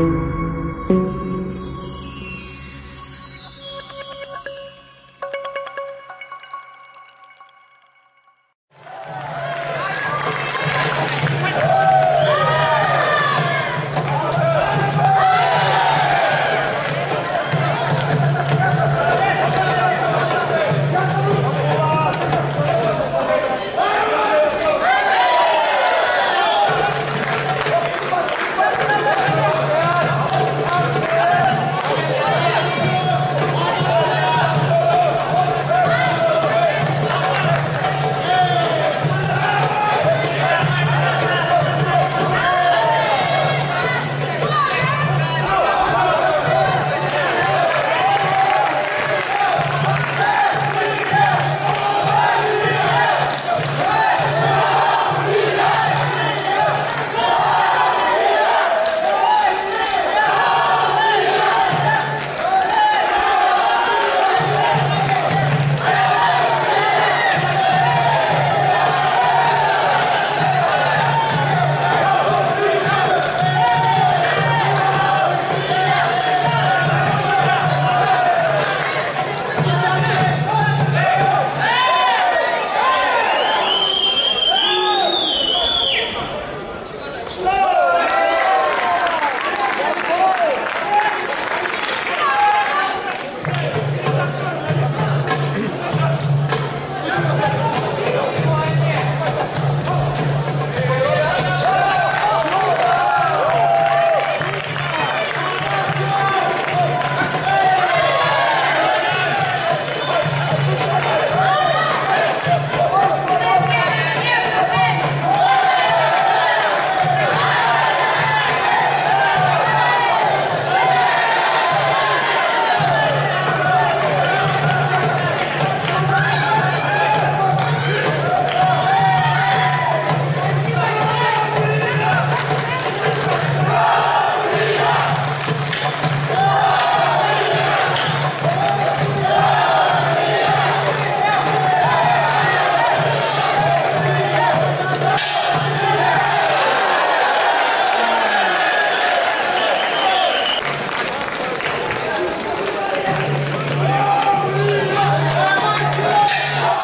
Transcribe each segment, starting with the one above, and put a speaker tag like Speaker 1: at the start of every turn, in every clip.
Speaker 1: you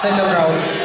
Speaker 1: Marcelo Brau.